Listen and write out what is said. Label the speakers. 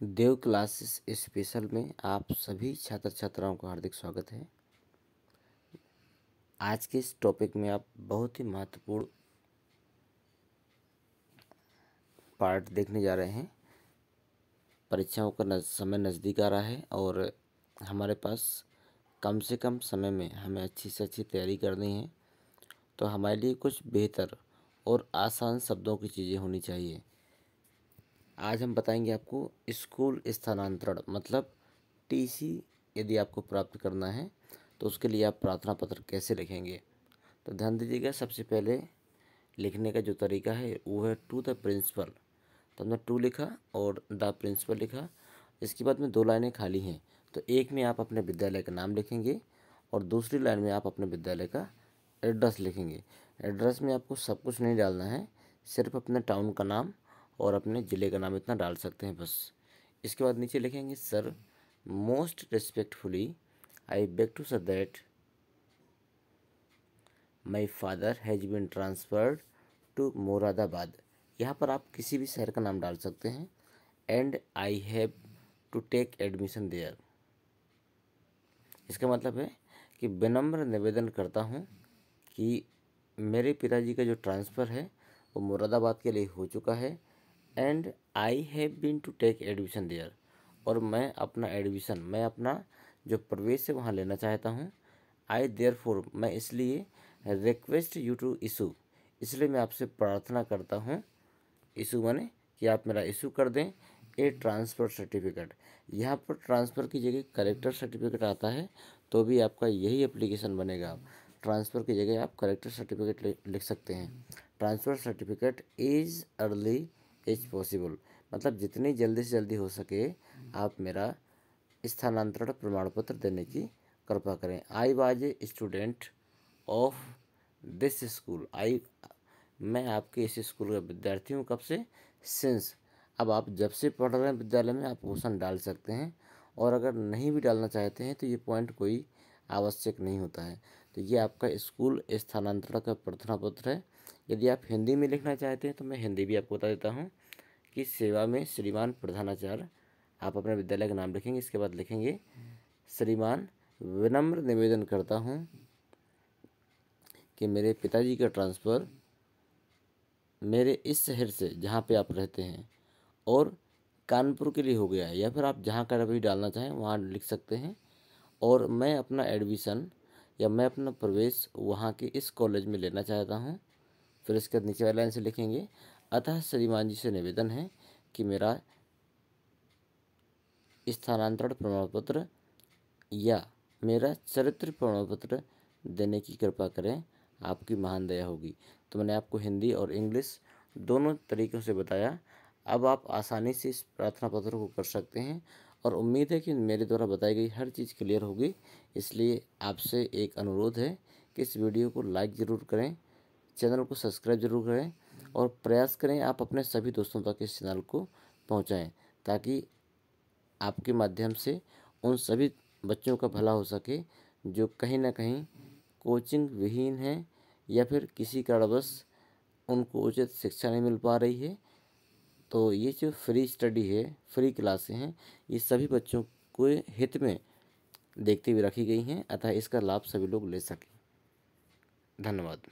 Speaker 1: देव classes special में आप सभी छात्र छात्राओं का हार्दिक स्वागत है। आज के इस टॉपिक में आप बहुत ही महत्वपूर्ण पार्ट देखने जा रहे हैं। परीक्षाओं का नज, समय नज़दीक आ रहा है और हमारे पास कम से कम समय में हमें अच्छी से अच्छी तैयारी करनी है। तो हमारे लिए कुछ बेहतर और आसान शब्दों की चीज़ें होनी चाहिए। आज हम बताएँगे आपको स्कूल स्थानांतरण मतलब टीसी यदि आपको प्राप्त करना है तो उसके लिए आप प्रार्थना पत्र कैसे लिखेंगे? तो ध्यान दीजिएगा, सबसे पहले लिखने का जो तरीका है, वो है टू द प्रिंसिपल तो हमने टू लिखा और द प्रिंसिपल लिखा। इसके बाद में दो लाइनें खाली हैं तो एक में आप अपने विद्यालय का नाम लिखेंगे और दूसरी लाइन में आप अपने विद्यालय का एड्रेस लिखेंगे। एड्रेस में आपको सब कुछ नहीं डालना है, सिर्फ़ अपने टाउन का नाम और अपने ज़िले का नाम इतना डाल सकते हैं बस। इसके बाद नीचे लिखेंगे, sir, most respectfully, I beg to sir that my father has been transferred to Moradabad. यहाँ पर आप किसी भी शहर का नाम डाल सकते हैं, and I have to take admission there. इसका मतलब है कि विनम्र निवेदन करता हूँ कि मेरे पिताजी का जो ट्रांसफ़र है, वो मुरादाबाद के लिए हो चुका है। And I have been to take admission there और मैं अपना एडमिशन मैं अपना जो प्रवेश है वहाँ लेना चाहता हूँ। आई देयर फोर मैं इसलिए रिक्वेस्ट यू टू इशू इसलिए मैं आपसे प्रार्थना करता हूँ। इशू माने कि आप मेरा इशू कर दें। ए ट्रांसफ़र सर्टिफिकेट यहाँ पर ट्रांसफ़र की जगह करेक्टर सर्टिफिकेट आता है तो भी आपका यही एप्लीकेशन बनेगा। ट्रांसफ़र की जगह आप करेक्टर सर्टिफिकेट लिख सकते हैं। Transfer certificate is early is possible. मतलब जितनी जल्दी से जल्दी हो सके आप मेरा स्थानांतरण प्रमाण पत्र देने की कृपा करें। I was a student of this school. I, मैं आपके इस स्कूल का विद्यार्थी हूँ कब से? सिंस। अब आप जब से पढ़ रहे हैं विद्यालय में, आप क्वेश्चन डाल सकते हैं और अगर नहीं भी डालना चाहते हैं तो ये पॉइंट कोई आवश्यक नहीं होता है। तो ये आपका स्कूल स्थानांतरण का प्रार्थना पत्र है। यदि आप हिंदी में लिखना चाहते हैं तो मैं हिंदी भी आपको बता देता हूँ कि सेवा में श्रीमान प्रधानाचार्य, आप अपने विद्यालय का नाम लिखेंगे, इसके बाद लिखेंगे, श्रीमान विनम्र निवेदन करता हूँ कि मेरे पिताजी का ट्रांसफ़र मेरे इस शहर से, जहाँ पे आप रहते हैं, और कानपुर के लिए हो गया है, या फिर आप जहाँ का भी डालना चाहें, वहाँ लिख सकते हैं, और मैं अपना एडमिशन या मैं अपना प्रवेश वहाँ के इस कॉलेज में लेना चाहता हूँ फिर इसके बाद नीचे वाली लाइन से लिखेंगे, अतः श्रीमान जी से निवेदन है कि मेरा स्थानांतरण प्रमाण पत्र या मेरा चरित्र प्रमाण पत्र देने की कृपा करें, आपकी महान दया होगी। तो मैंने आपको हिंदी और इंग्लिश दोनों तरीक़ों से बताया। अब आप आसानी से इस प्रार्थना पत्र को कर सकते हैं और उम्मीद है कि मेरे द्वारा बताई गई हर चीज़ क्लियर होगी। इसलिए आपसे एक अनुरोध है कि इस वीडियो को लाइक ज़रूर करें चैनल को सब्सक्राइब ज़रूर करें और प्रयास करें आप अपने सभी दोस्तों तक इस चैनल को पहुंचाएँ, ताकि आपके माध्यम से उन सभी बच्चों का भला हो सके जो कहीं ना कहीं कोचिंग विहीन हैं या फिर किसी कारणवश उनको उचित शिक्षा नहीं मिल पा रही है। तो ये जो फ्री स्टडी है, फ्री क्लासें हैं, ये सभी बच्चों को हित में देखते हुए रखी गई हैं, अतः इसका लाभ सभी लोग ले सकें। धन्यवाद।